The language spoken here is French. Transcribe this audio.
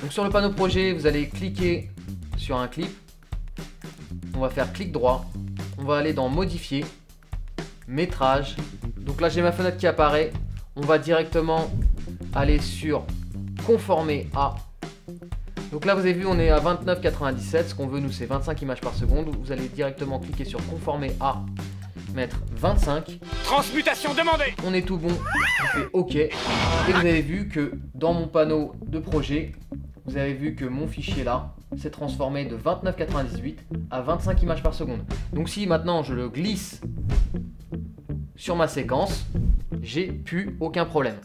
Donc sur le panneau projet, vous allez cliquer sur un clip. On va faire clic droit. On va aller dans modifier, métrage. Donc là j'ai ma fenêtre qui apparaît. On va directement aller sur conformer à. Donc là vous avez vu on est à 29,97. Ce qu'on veut nous c'est 25 images par seconde. Vous allez directement cliquer sur conformer à mettre 25. Transmutation demandée On est tout bon, on fait OK. Et vous avez vu que dans mon panneau de projet, vous avez vu que mon fichier là s'est transformé de 29,98 à 25 images par seconde. Donc si maintenant je le glisse sur ma séquence, j'ai plus aucun problème.